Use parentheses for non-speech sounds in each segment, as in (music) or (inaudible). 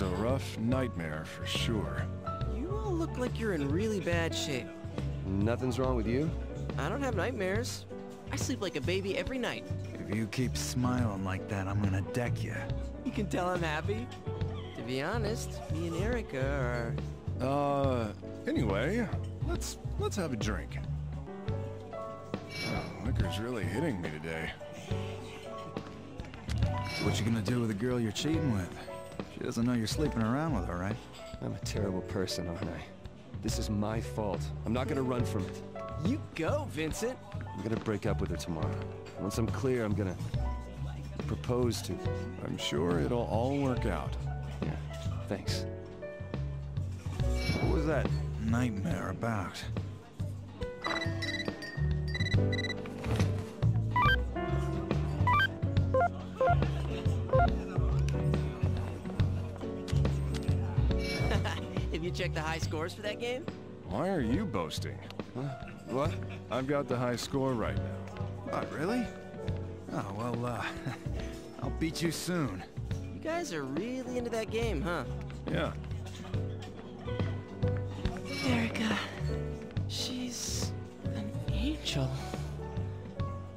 was a rough nightmare for sure. You all look like you're in really bad shape. Nothing's wrong with you? I don't have nightmares. I sleep like a baby every night. If you keep smiling like that, I'm gonna deck you. You can tell I'm happy. To be honest, me and Erica are... Uh, anyway, let's let's have a drink. Oh, liquor's really hitting me today. What you gonna do with a girl you're cheating with? She doesn't know you're sleeping around with her, right? I'm a terrible person, aren't I? This is my fault. I'm not gonna run from it. You go, Vincent! I'm gonna break up with her tomorrow. Once I'm clear, I'm gonna propose to. I'm sure it'll all work out. Yeah, thanks. What was that? Nightmare about. You checked the high scores for that game? Why are you boasting? Huh? What? I've got the high score right now. What, really? Oh, well, uh, (laughs) I'll beat you soon. You guys are really into that game, huh? Yeah, Erica, she's an angel.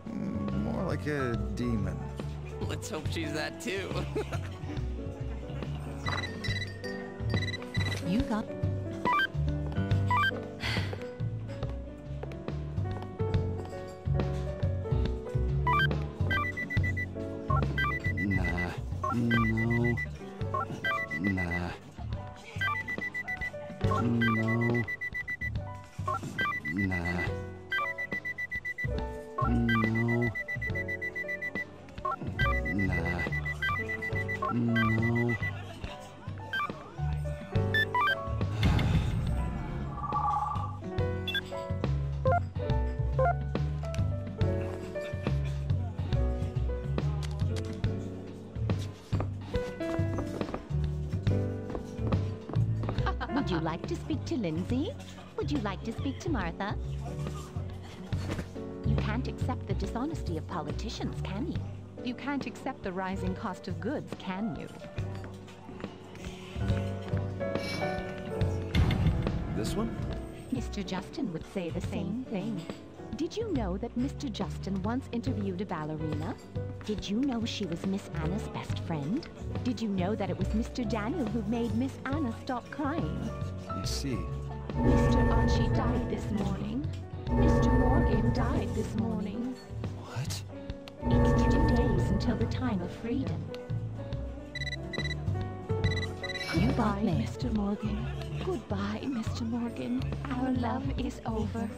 Mm, More like a demon. Let's hope she's that too. (laughs) You got you like to speak to Lindsay? Would you like to speak to Martha? You can't accept the dishonesty of politicians, can you? You can't accept the rising cost of goods, can you? This one? Mr. Justin would say the same thing. Did you know that Mr. Justin once interviewed a ballerina? Did you know she was Miss Anna's best friend? Did you know that it was Mr. Daniel who made Miss Anna stop crying? You see, Mr. Archie died this morning. Mr. Morgan died this morning. What? It's two days until the time of freedom. Goodbye, Mr. Morgan. Goodbye, Mr. Morgan. Our love is over.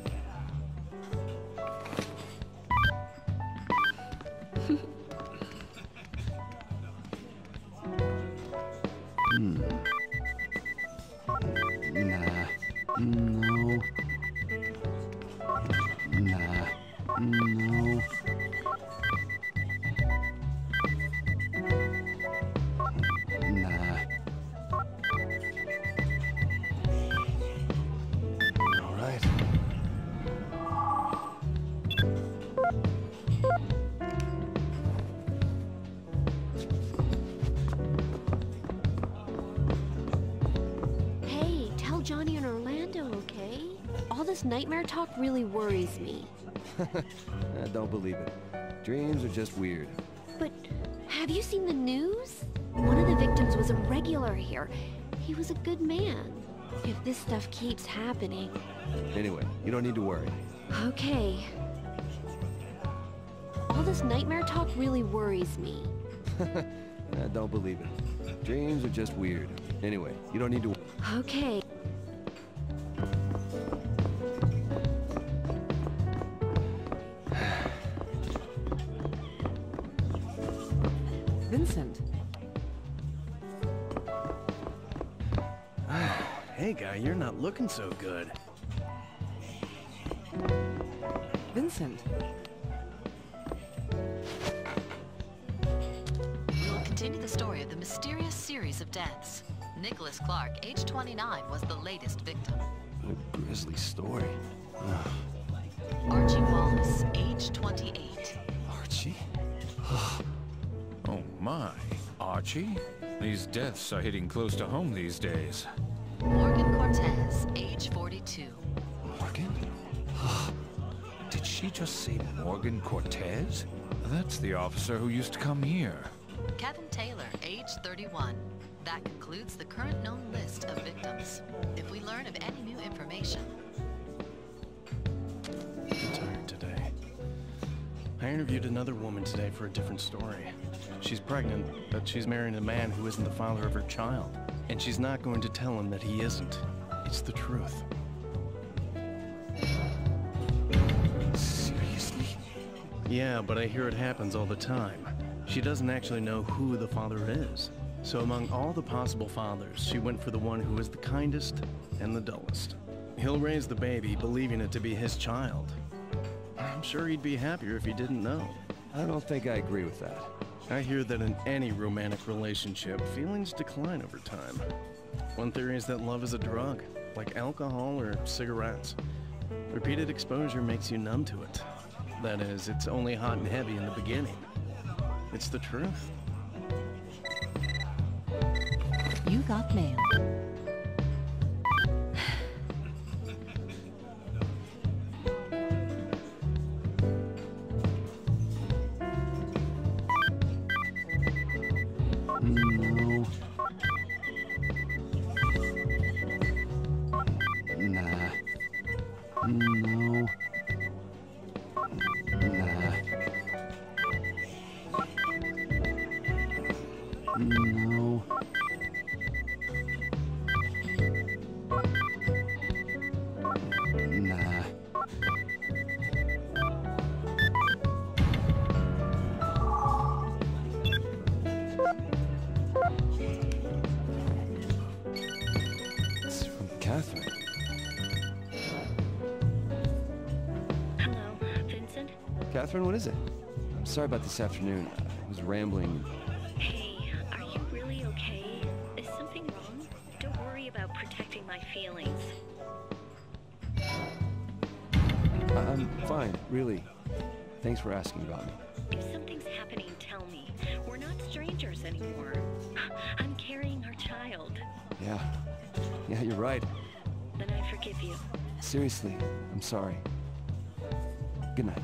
I (laughs) don't believe it. Dreams are just weird. But have you seen the news? One of the victims was a regular here. He was a good man. If this stuff keeps happening... Anyway, you don't need to worry. Okay. All this nightmare talk really worries me. (laughs) I don't believe it. Dreams are just weird. Anyway, you don't need to. Okay. Vincent. (sighs) Hey, guy, you're not looking so good. Vincent. We'll continue the story of the mysterious series of deaths. Nicholas Clark, age 29, was the latest victim. What a grisly story. Archie Wallace, age 28. Archie? (sighs) oh my, Archie? These deaths are hitting close to home these days. Morgan Cortez, age 42. Morgan? Ah, did she just say Morgan Cortez? That's the officer who used to come here. Kevin Taylor, age 31. That concludes the current known list of victims. If we learn of any new information, I'm tired today. I interviewed another woman today for a different story. She's pregnant, but she's marrying a man who isn't the father of her child. And she's not going to tell him that he isn't. It's the truth. Seriously? Yeah, but I hear it happens all the time. She doesn't actually know who the father is. So among all the possible fathers, she went for the one who is the kindest and the dullest. He'll raise the baby, believing it to be his child. I'm sure he'd be happier if he didn't know. I don't think I agree with that. I hear that in any romantic relationship, feelings decline over time. One theory is that love is a drug, like alcohol or cigarettes. Repeated exposure makes you numb to it. That is, it's only hot and heavy in the beginning. It's the truth. You got mail. No. Nah. It's from Catherine. Hello, Vincent? Catherine, what is it? I'm sorry about this afternoon. I was rambling. For asking about me. If something's happening, tell me. We're not strangers anymore. (laughs) I'm carrying our child. Yeah. Yeah, you're right. Then I forgive you. Seriously, I'm sorry. Good night.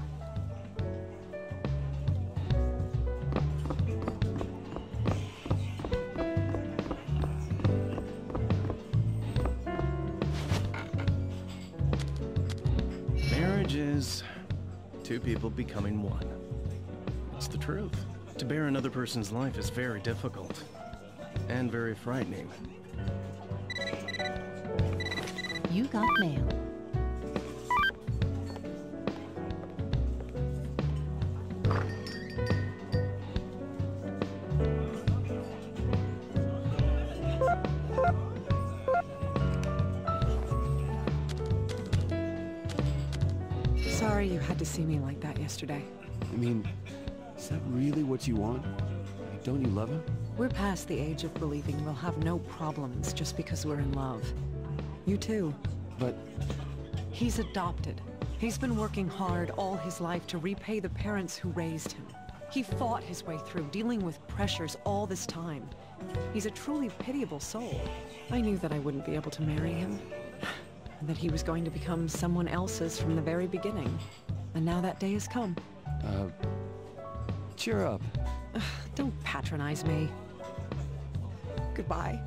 Two people becoming one. It's the truth. To bear another person's life is very difficult and very frightening. You got mail. Yesterday. I mean, is that really what you want? Don't you love him? We're past the age of believing we'll have no problems just because we're in love. You too. But He's adopted. He's been working hard all his life to repay the parents who raised him. He fought his way through, dealing with pressures all this time. He's a truly pitiable soul. I knew that I wouldn't be able to marry him. And that he was going to become someone else's from the very beginning. And now that day has come. uh, cheer up. Don't patronize me. Goodbye.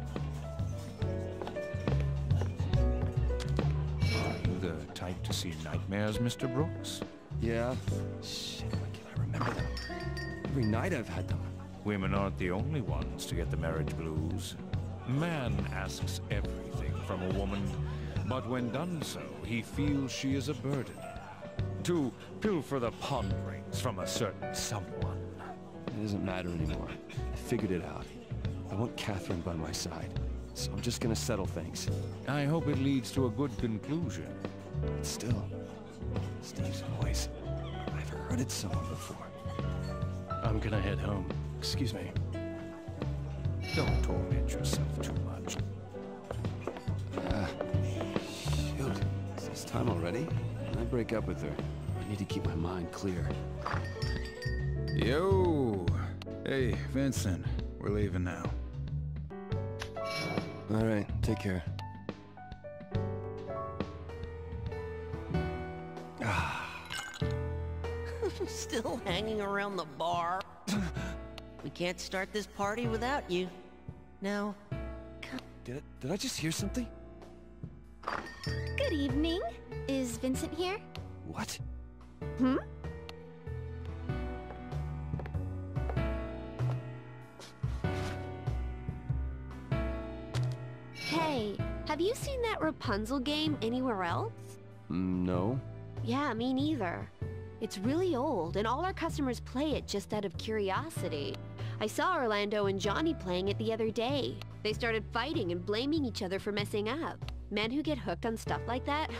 Are you the type to see nightmares, Mr. Brooks? Yeah. Shit, why can't I remember them? Every night I've had them. Women aren't the only ones to get the marriage blues. Man asks everything from a woman, but when done so, he feels she is a burden. To pilfer the pond rings from a certain someone. It doesn't matter anymore. I figured it out. I want Catherine by my side. So I'm just gonna settle things. I hope it leads to a good conclusion. But still, Steve's voice. I've heard it somewhere before. I'm gonna head home. Excuse me. Don't torment yourself too much. Uh, shoot. Is this time already? When I break up with her, I need to keep my mind clear. Yo! Hey, Vincent. We're leaving now. All right, take care. (laughs) Still hanging around the bar? we can't start this party without you. Now, Did, I- did I just hear something? Good evening. Is Vincent here? What? Hmm? Hey, have you seen that Rapunzel game anywhere else? Mm, no. Yeah, me neither. It's really old, and all our customers play it just out of curiosity. I saw Orlando and Johnny playing it the other day. They started fighting and blaming each other for messing up. Men who get hooked on stuff like that,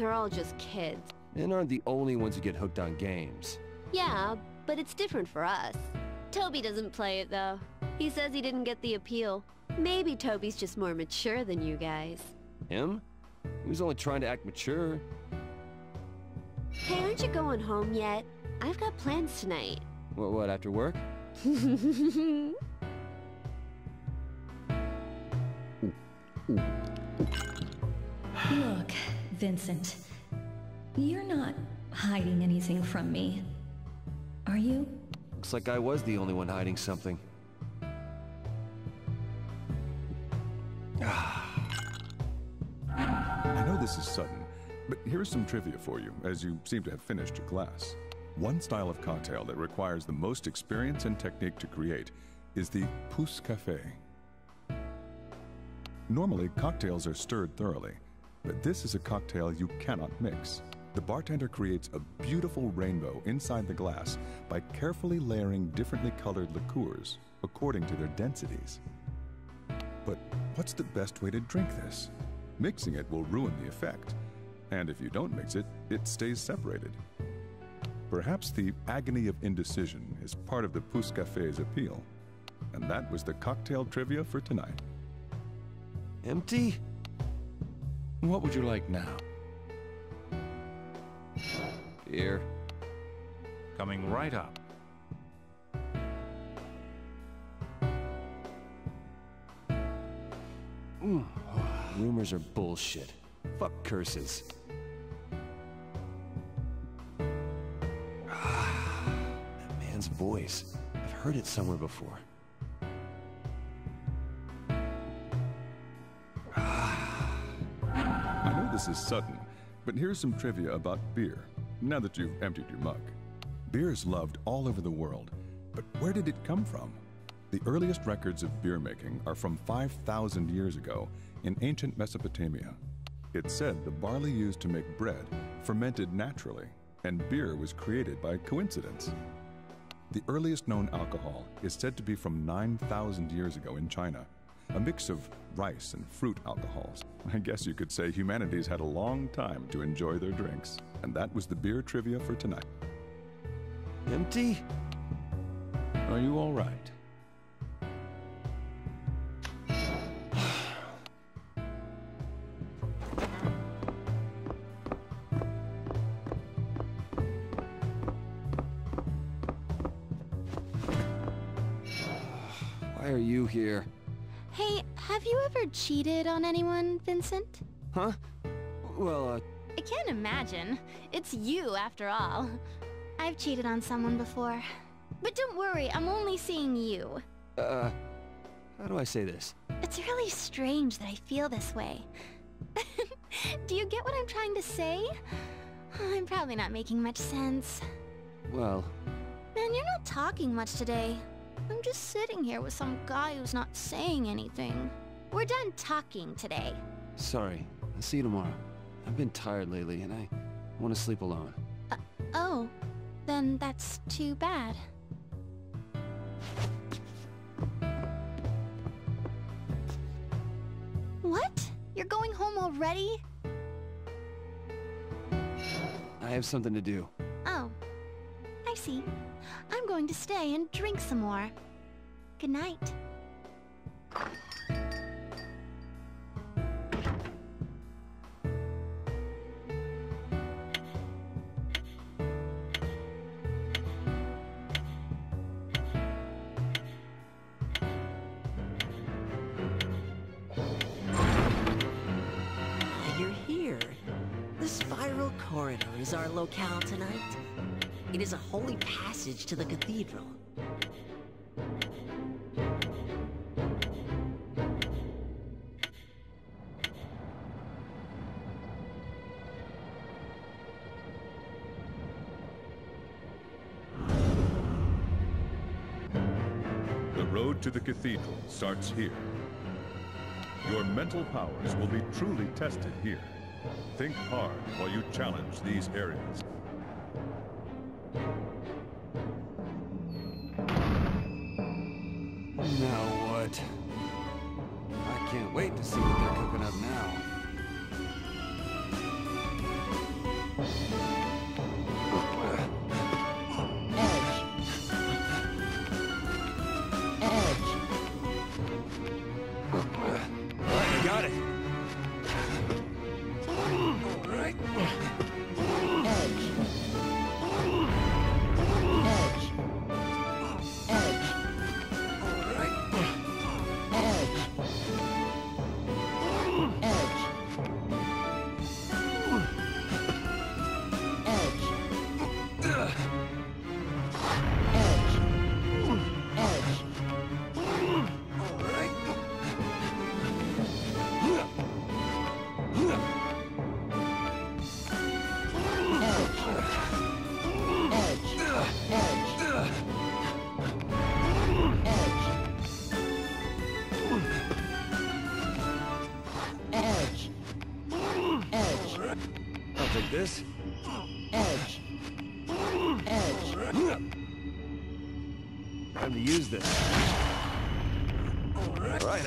they're all just kids. Men aren't the only ones who get hooked on games. Yeah, but it's different for us. Toby doesn't play it though. He says he didn't get the appeal. Maybe Toby's just more mature than you guys. Him? He was only trying to act mature. Hey, aren't you going home yet? I've got plans tonight. What, what, after work? (laughs) Vincent, you're not hiding anything from me, are you? Looks like I was the only one hiding something. (sighs) I know this is sudden, but here's some trivia for you, as you seem to have finished your glass. One style of cocktail that requires the most experience and technique to create is the pousse café. Normally, cocktails are stirred thoroughly, but this is a cocktail you cannot mix. The bartender creates a beautiful rainbow inside the glass by carefully layering differently colored liqueurs according to their densities. But what's the best way to drink this? Mixing it will ruin the effect, and if you don't mix it, it stays separated. Perhaps the agony of indecision is part of the Pousse Café's appeal. And that was the cocktail trivia for tonight. Empty? What would you like now? Beer. Coming right up. Mm. Rumors are bullshit. Fuck curses. that man's voice. I've heard it somewhere before. This is sudden, but here's some trivia about beer, now that you've emptied your mug. Beer is loved all over the world, but where did it come from? The earliest records of beer making are from 5,000 years ago in ancient Mesopotamia. It's said the barley used to make bread fermented naturally, and beer was created by coincidence. The earliest known alcohol is said to be from 9,000 years ago in China, a mix of rice and fruit alcohols. I guess you could say humanity's had a long time to enjoy their drinks, and that was the beer trivia for tonight. Empty? Are you all right? Why are you here? Have you ever cheated on anyone, Vincent? Huh? Well, uh, I can't imagine. It's you, after all. I've cheated on someone before. But don't worry, I'm only seeing you. uh, how do I say this? It's really strange that I feel this way. (laughs) Do you get what I'm trying to say? I'm probably not making much sense. Well, Man, you're not talking much today. I'm just sitting here with some guy who's not saying anything. We're done talking today. sorry. I'll see you tomorrow. I've been tired lately, and I want to sleep alone. Uh, oh, then that's too bad. What? You're going home already? I have something to do. Oh, I see. I'm going to stay and drink some more. Good night. Locale tonight. It is a holy passage to the cathedral. The road to the cathedral starts here. Your mental powers will be truly tested here. Think hard while you challenge these areas. Now what? I can't wait to see what they're cooking up now.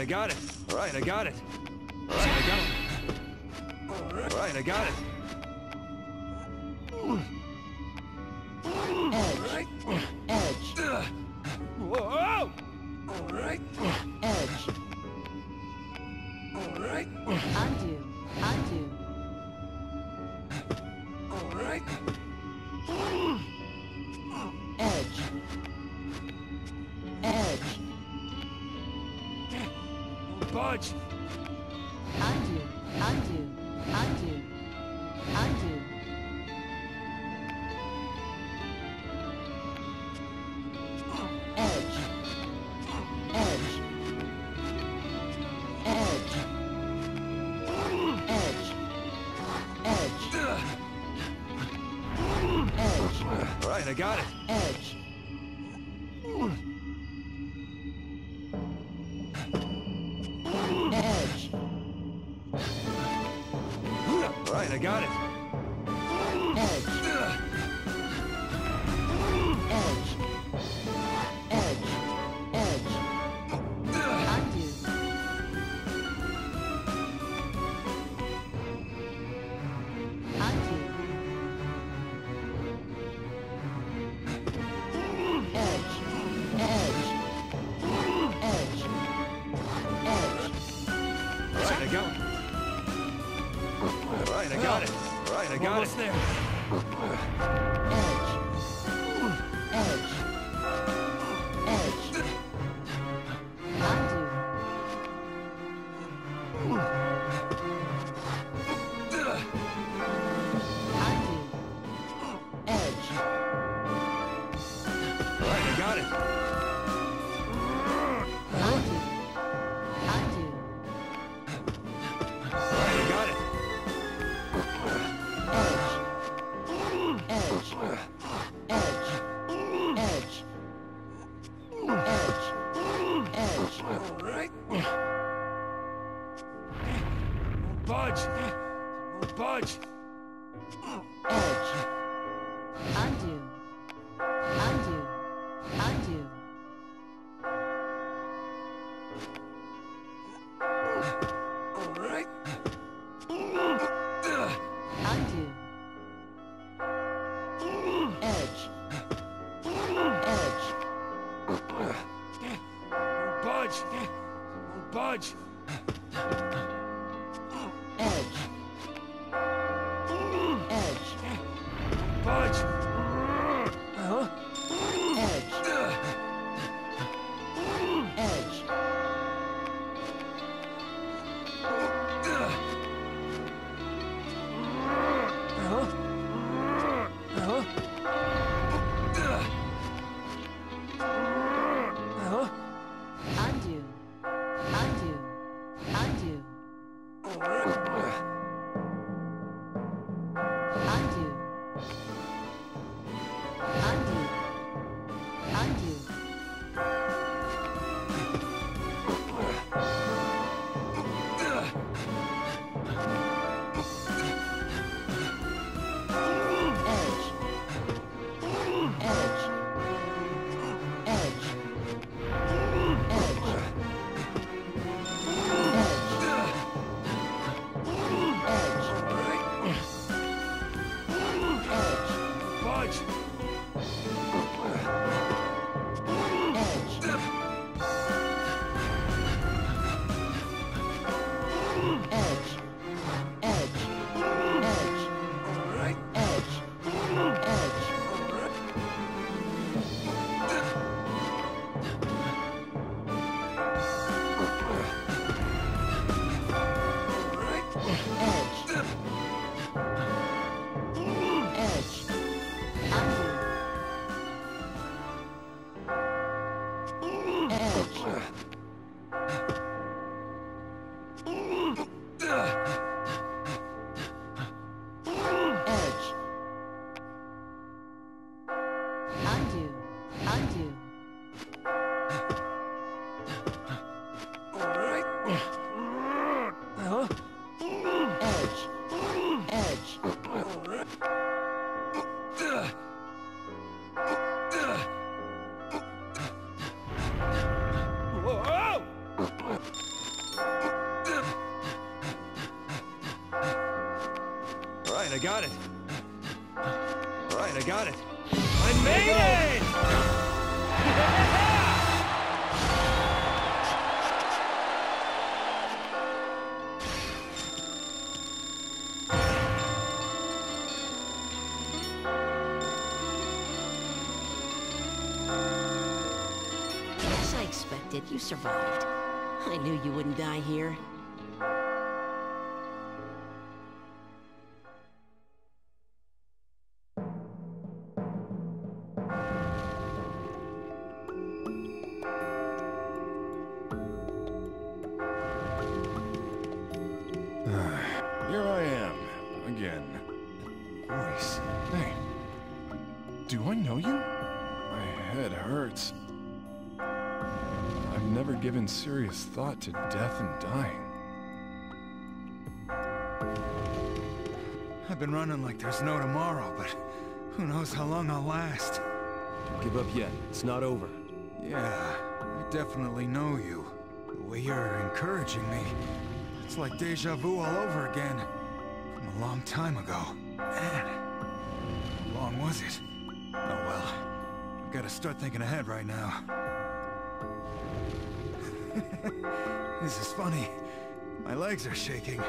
I got it. Alright, I got it. Alright, I got it. Alright, I got it. I got it. Edge. Edge. Expected, you survived. I knew you wouldn't die here. Here death dying. I've been running like there's no tomorrow, but who knows how long I'll last. Don't give up yet. It's not over. Yeah, I definitely know you. The way you're encouraging me, it's like deja vu all over again. From a long time ago. Man, how long was it? Oh well, I've got to start thinking ahead right now. (laughs) this is funny. My legs are shaking.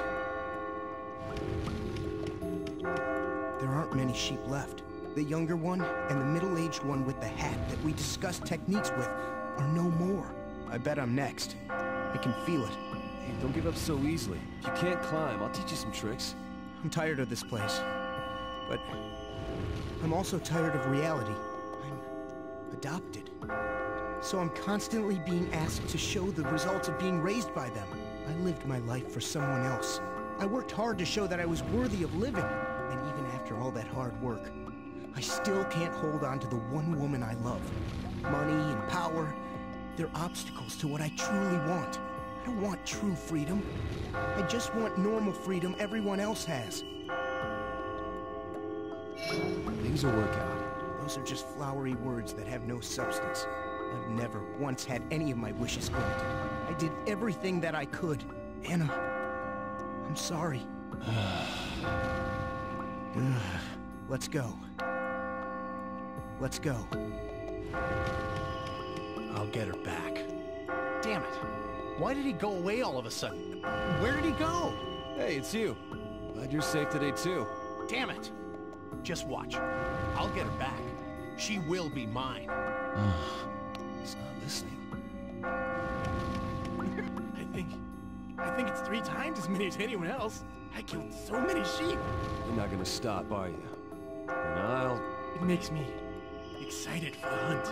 There aren't many sheep left. The younger one and the middle-aged one with the hat that we discussed techniques with are no more. I bet I'm next. I can feel it. Hey, don't give up so easily. If you can't climb, I'll teach you some tricks. I'm tired of this place. But I'm also tired of reality. I'm adopted. So I'm constantly being asked to show the results of being raised by them. I lived my life for someone else. I worked hard to show that I was worthy of living. And even after all that hard work, I still can't hold on to the one woman I love. Money and power, they're obstacles to what I truly want. I don't want true freedom. I just want normal freedom everyone else has. Things will work out. Those are just flowery words that have no substance. I've never once had any of my wishes granted. I did everything that I could. Anna, I'm sorry. (sighs) Let's go. Let's go. I'll get her back. Damn it. Why did he go away all of a sudden? Where did he go? Hey, it's you. Glad you're safe today, too. Damn it. Just watch. I'll get her back. She will be mine. (sighs) (sighs) think it's three times as many as anyone else. I killed so many sheep. You're not gonna stop, are you? And I'll... It makes me excited for the hunt.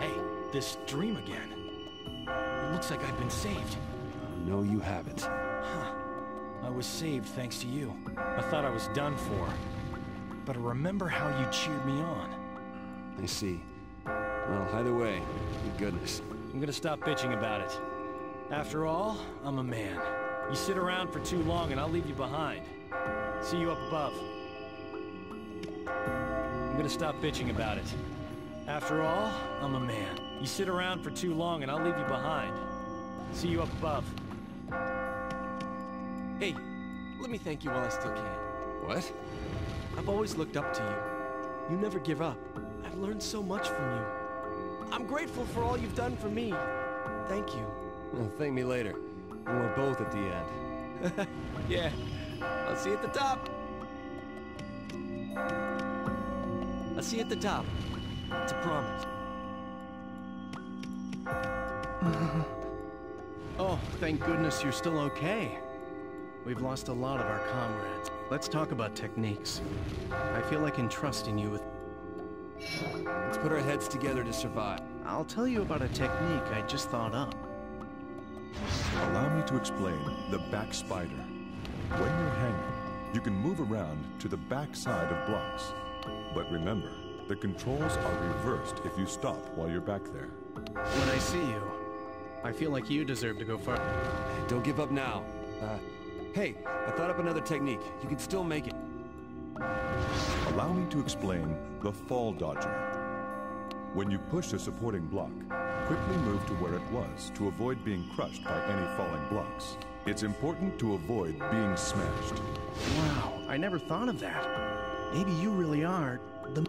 Hey, this dream again. It looks like I've been saved. No, you haven't. Huh. I was saved thanks to you. I thought I was done for. But I remember how you cheered me on. I see. Well, either way, thank goodness. I'm gonna stop bitching about it. After all, I'm a man. You sit around for too long and I'll leave you behind. See you up above. I'm gonna stop bitching about it. After all, I'm a man. You sit around for too long and I'll leave you behind. See you up above. Hey, let me thank you while I still can. What? I've always looked up to you. You never give up. I've learned so much from you. I'm grateful for all you've done for me. Thank you. Well, thank me later. When we're both at the end. (laughs) yeah, I'll see you at the top. I'll see you at the top. It's a promise. (laughs) oh, thank goodness you're still okay. We've lost a lot of our comrades. Let's talk about techniques. I feel like entrusting you with... Let's put our heads together to survive. I'll tell you about a technique I just thought up. Allow me to explain the back spider. When you're hanging, you can move around to the back side of blocks. But remember, the controls are reversed if you stop while you're back there. When I see you, I feel like you deserve to go far. Don't give up now. Uh, hey, I thought up another technique. You can still make it. Allow me to explain the fall dodger. When you push a supporting block, quickly move to where it was to avoid being crushed by any falling blocks. It's important to avoid being smashed. Wow, I never thought of that. Maybe you really are the.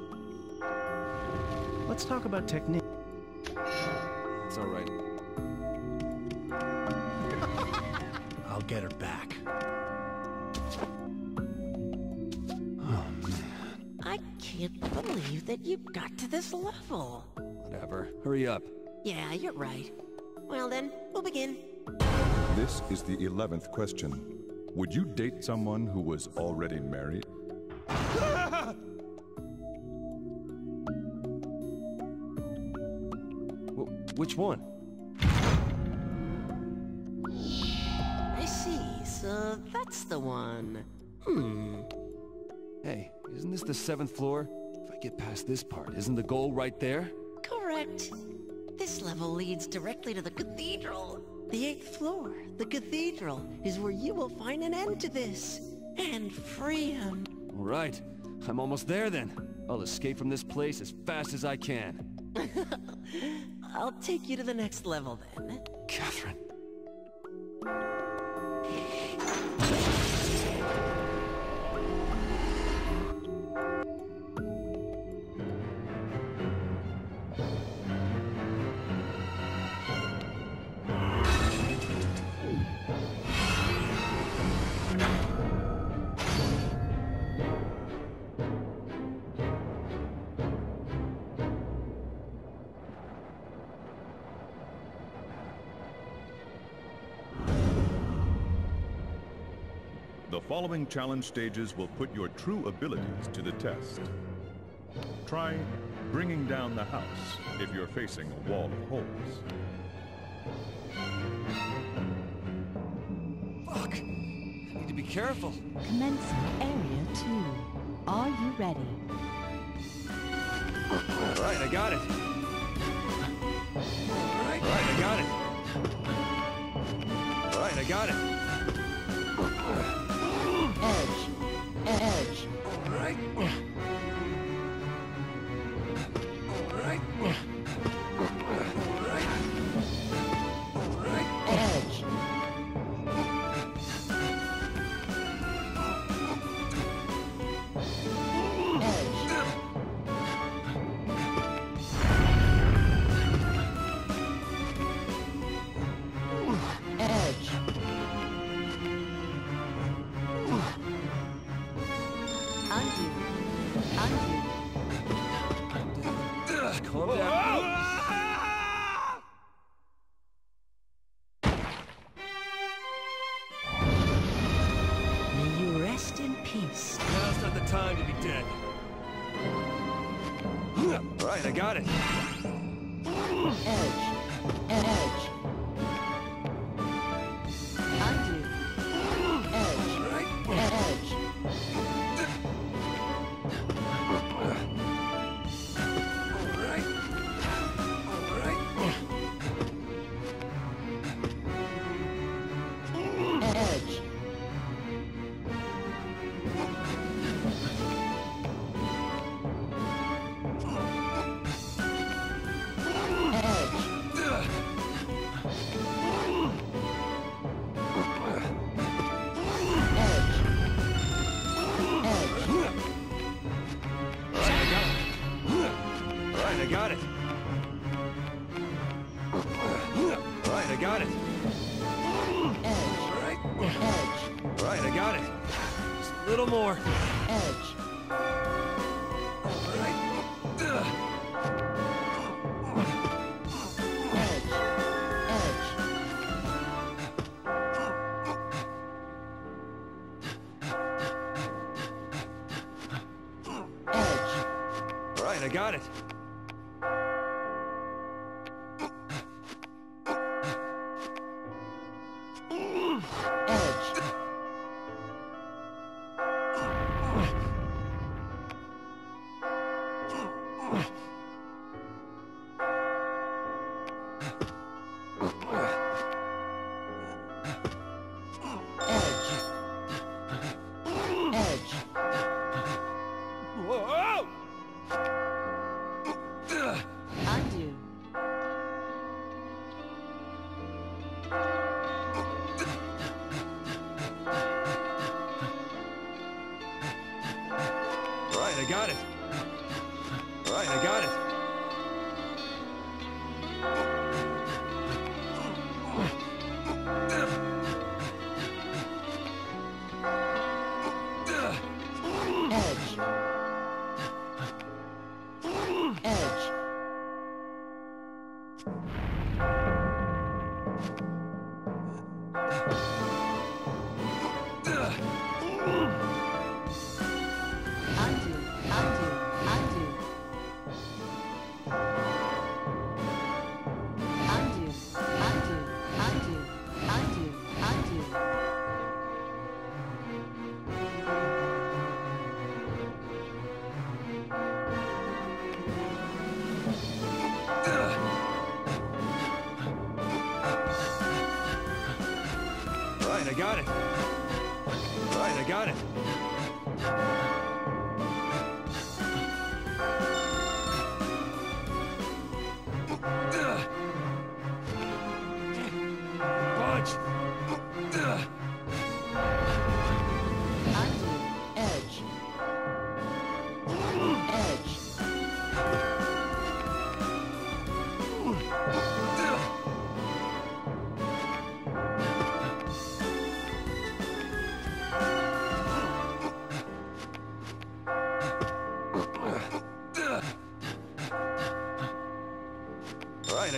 Let's talk about technique. It's all right. (laughs) I'll get her back. Can't believe that you got to this level. Whatever. Hurry up. Yeah, you're right. Well then, we'll begin. This is the 11th question. Would you date someone who was already married? Which one? I see, so that's the one. Hmm. Hey, isn't this the seventh floor? If I get past this part, isn't the goal right there? Correct. This level leads directly to the cathedral. The eighth floor, the cathedral, is where you will find an end to this. And freedom. All right. I'm almost there then. I'll escape from this place as fast as I can. (laughs) I'll take you to the next level then. Catherine. Following challenge stages will put your true abilities to the test. Try bringing down the house if you're facing a wall of holes. Fuck! I need to be careful. Commencing Area 2. Are you ready? All right, I got it. All right, I got it. All right, I got it. I got it.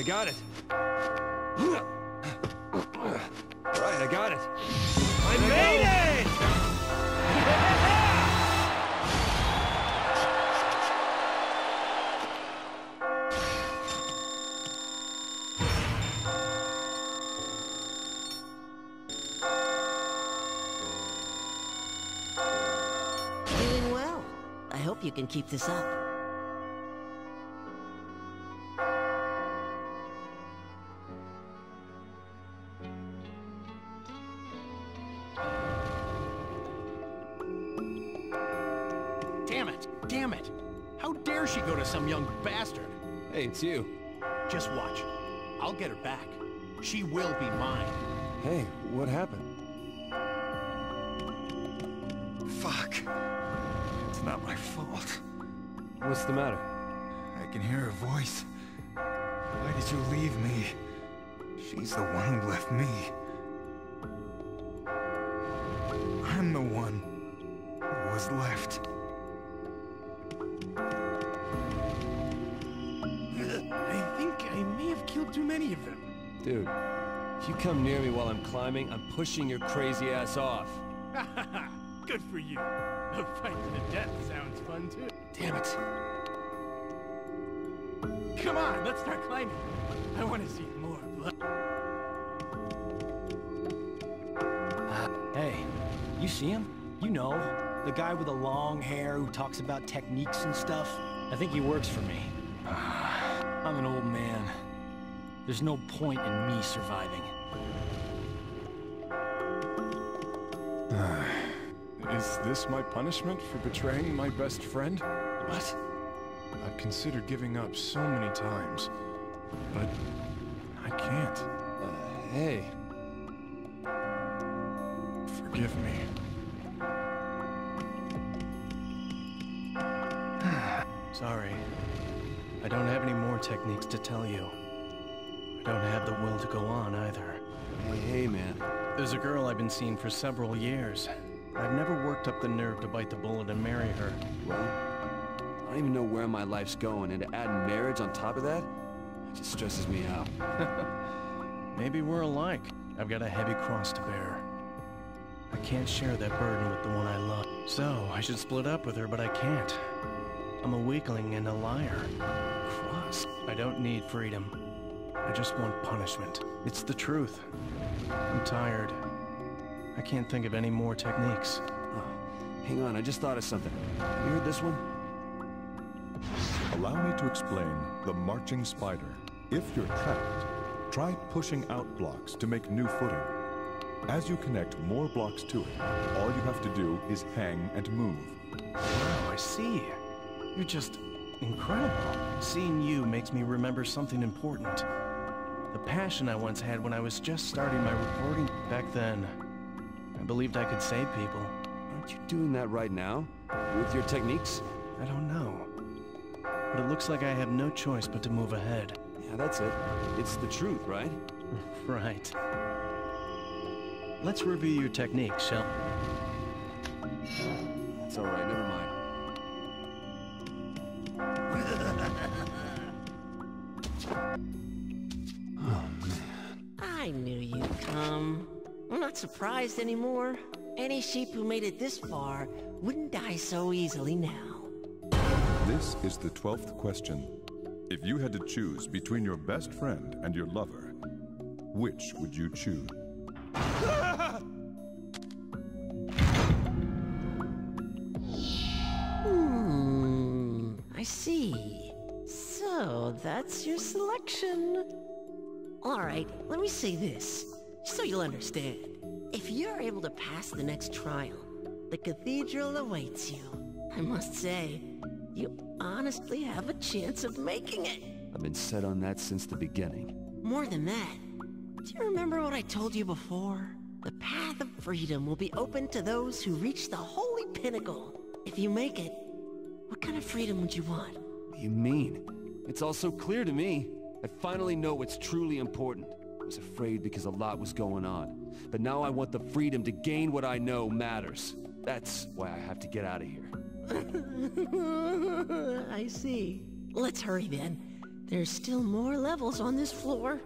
I got it. Right, I got it. I made it! Doing well. I hope you can keep this up. Just watch. I'll get her back. She will be mine. Hey, what happened? Fuck. It's not my fault. What's the matter? I can hear her voice. Why did you leave me? She's the one who left me. You come near me while I'm climbing, I'm pushing your crazy ass off. (laughs) Good for you. A fight to the death sounds fun too. Damn it. Come on, let's start climbing. I want to see more blood. Hey, you see him? You know, the guy with the long hair who talks about techniques and stuff. I think he works for me. (sighs) I'm an old man. There's no point in me surviving. (sighs) Is this my punishment for betraying my best friend? What? I've considered giving up so many times, but I can't. Uh, hey. Forgive me. (sighs) Sorry. I don't have any more techniques to tell you. I don't have the will to go on either. Hey, hey, man. There's a girl I've been seeing for several years. I've never worked up the nerve to bite the bullet and marry her. Well, I don't even know where my life's going, and to add marriage on top of that, it just stresses me out. (laughs) (laughs) Maybe we're alike. I've got a heavy cross to bear. I can't share that burden with the one I love. So, I should split up with her, but I can't. I'm a weakling and a liar. Cross? I don't need freedom. I just want punishment. It's the truth. I'm tired. I can't think of any more techniques. Oh, hang on, I just thought of something. Have you heard this one? Allow me to explain the marching spider. If you're trapped, try pushing out blocks to make new footing. As you connect more blocks to it, all you have to do is hang and move. Wow, I see. You're just incredible. Seeing you makes me remember something important. The passion I once had when I was just starting my reporting. Back then, I believed I could save people. Aren't you doing that right now? With your techniques? I don't know. But it looks like I have no choice but to move ahead. Yeah, that's it. It's the truth, right? (laughs) right. Let's review your techniques, shall It's all right, never mind. I knew you'd come. I'm not surprised anymore. Any sheep who made it this far wouldn't die so easily now. This is the twelfth question. If you had to choose between your best friend and your lover, which would you choose? Hmm, I see. So that's your selection. All right, let me say this, so you'll understand. If you're able to pass the next trial, the cathedral awaits you. I must say, you honestly have a chance of making it. I've been set on that since the beginning. More than that, do you remember what I told you before? The path of freedom will be open to those who reach the holy pinnacle. If you make it, what kind of freedom would you want? What do you mean? It's all so clear to me. I finally know what's truly important. I was afraid because a lot was going on. But now I want the freedom to gain what I know matters. That's why I have to get out of here. (laughs) I see. Let's hurry then. There's still more levels on this floor.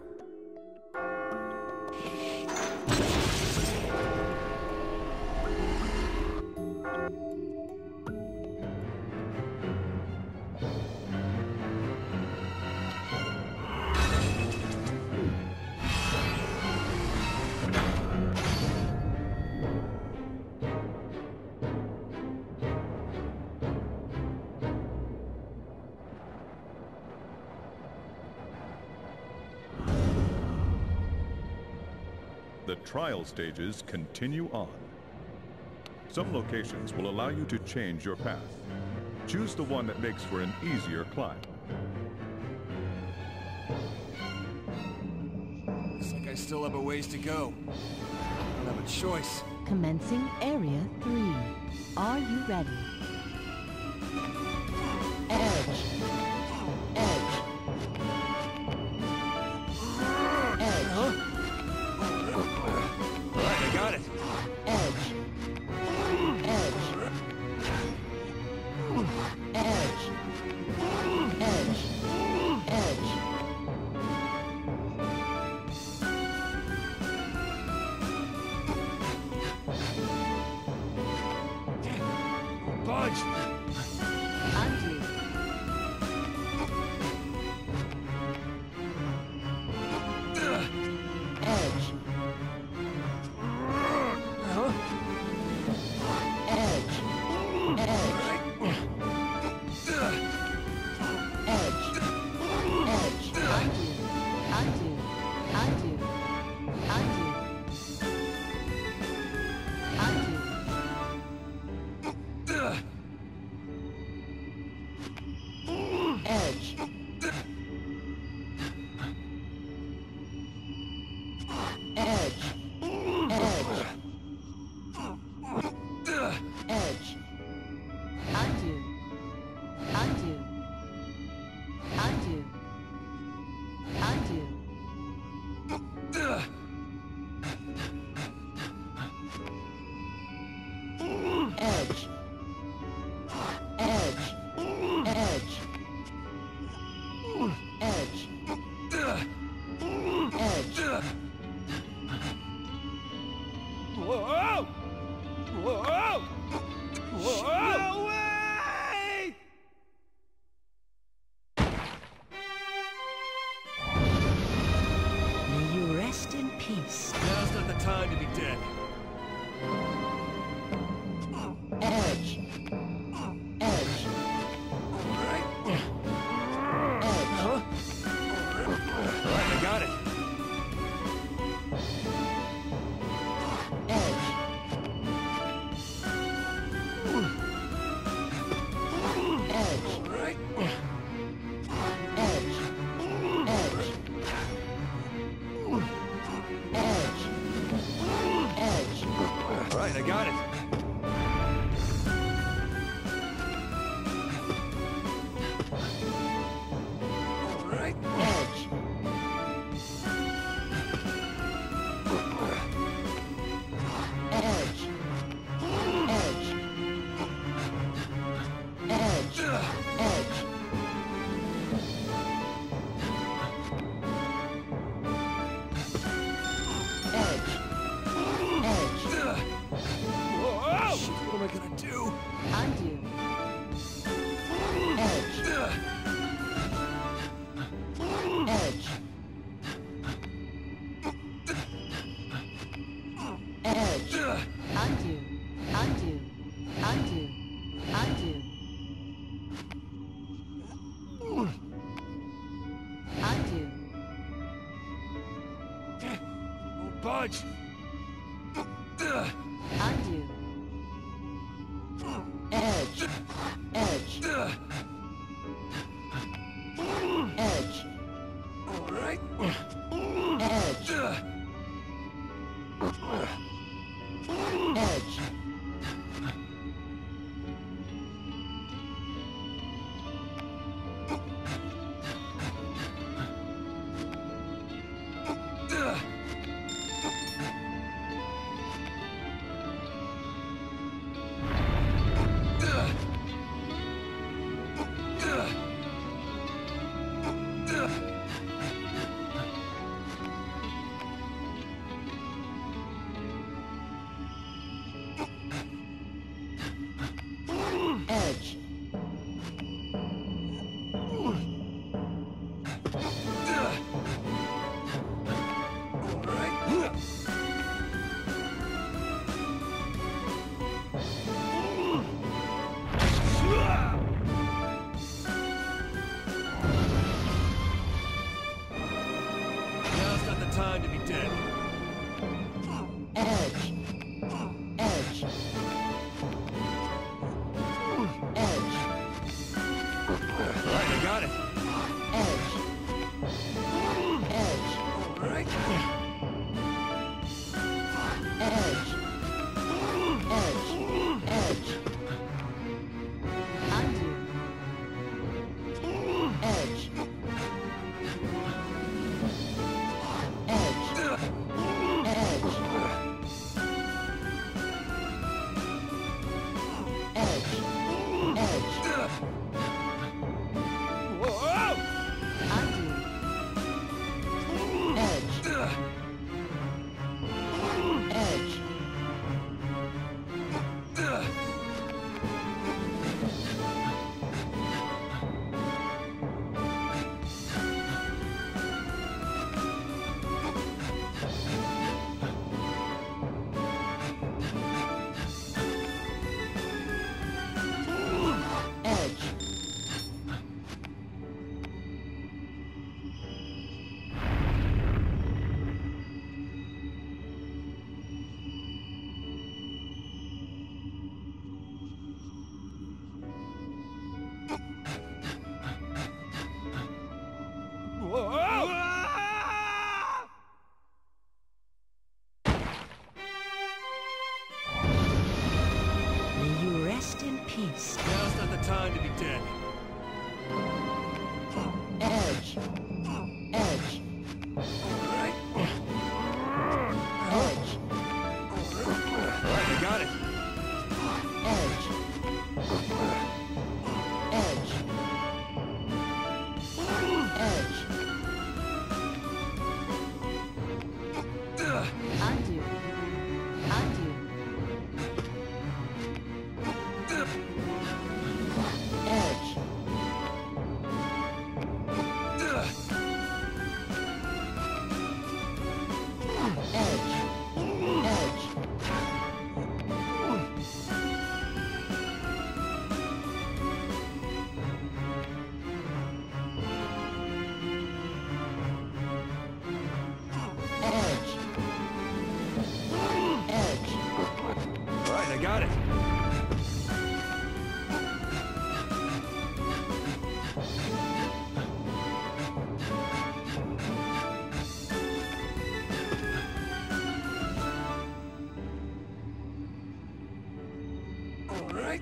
Trial stages continue on. Some locations will allow you to change your path. Choose the one that makes for an easier climb. Looks like I still have a ways to go. I don't have a choice. Commencing Area 3. Are you ready? I gonna do? All right.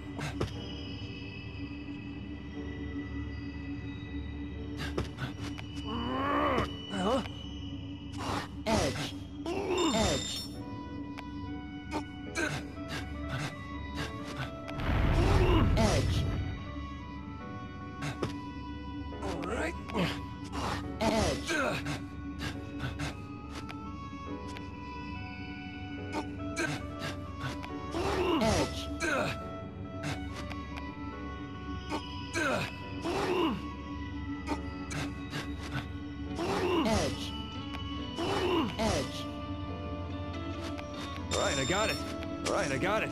Got it. All right, I got it.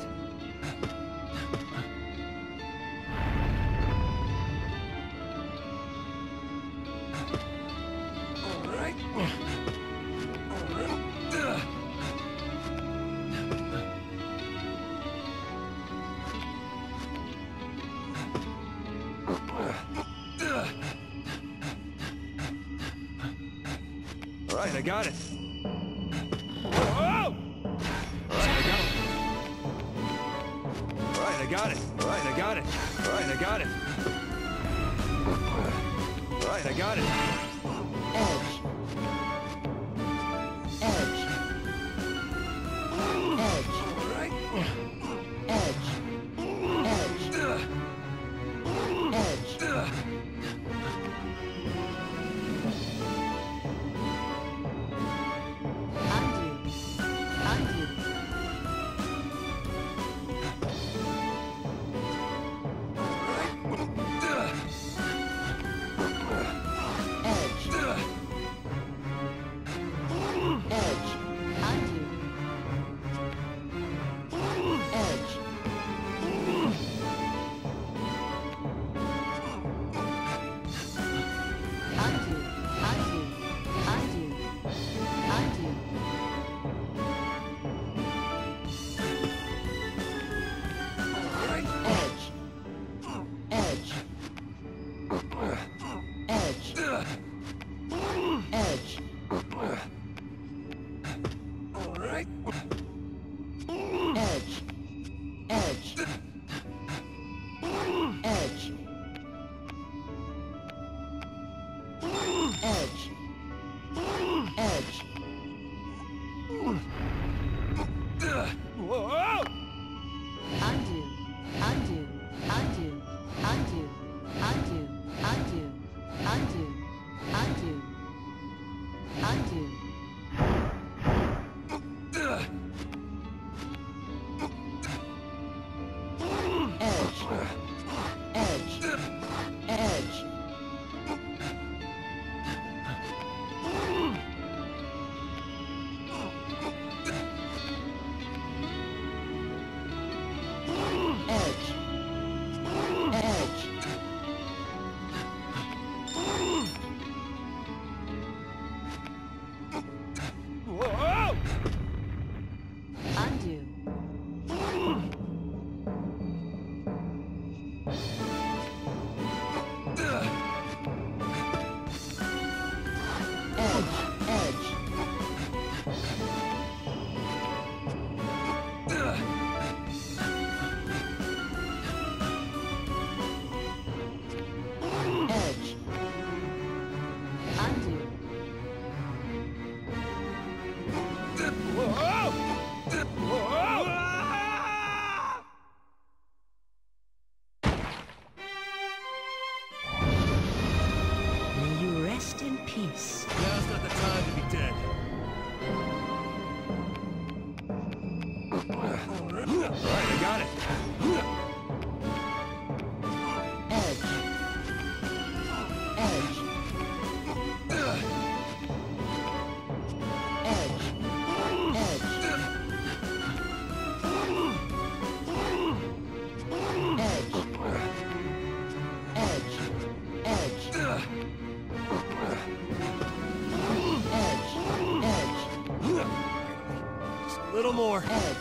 more. Ed.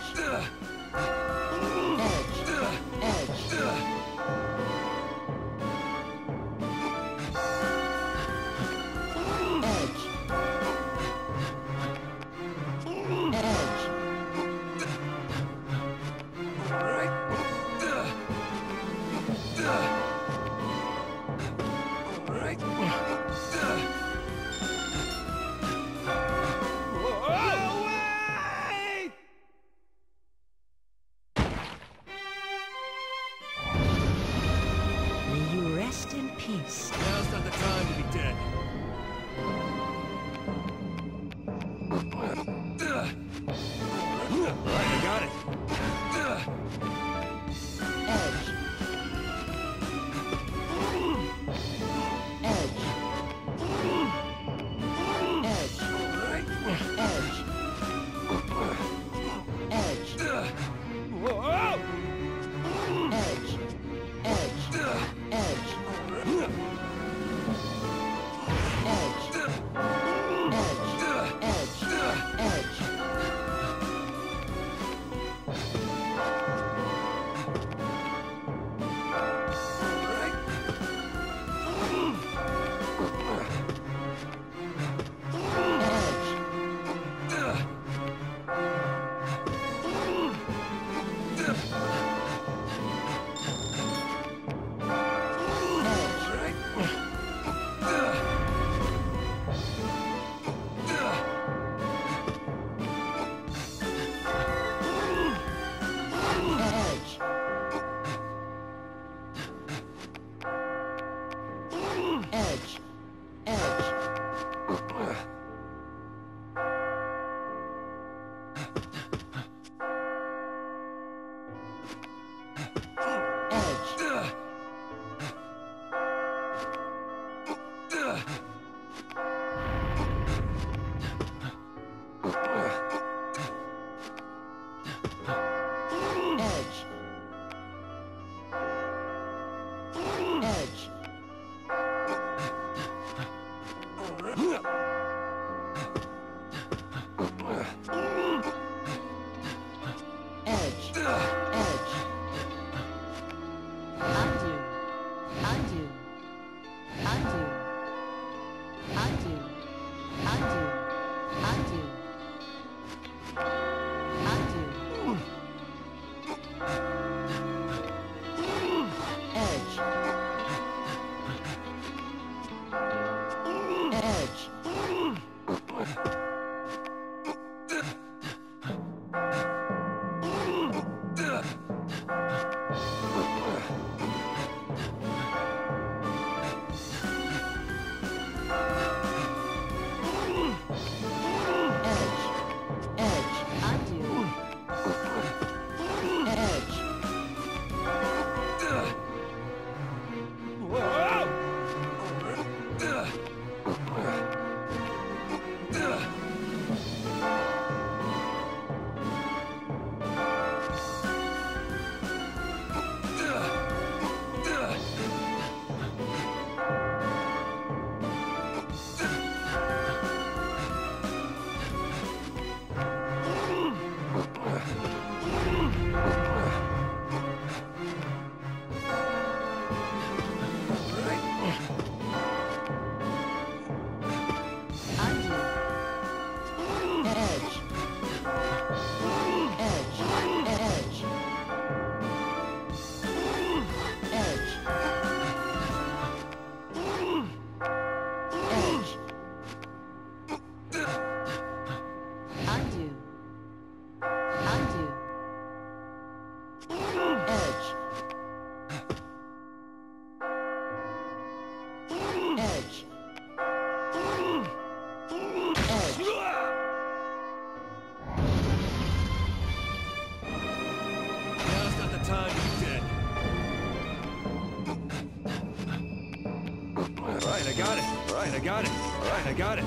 Got it.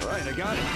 Alright, I got it.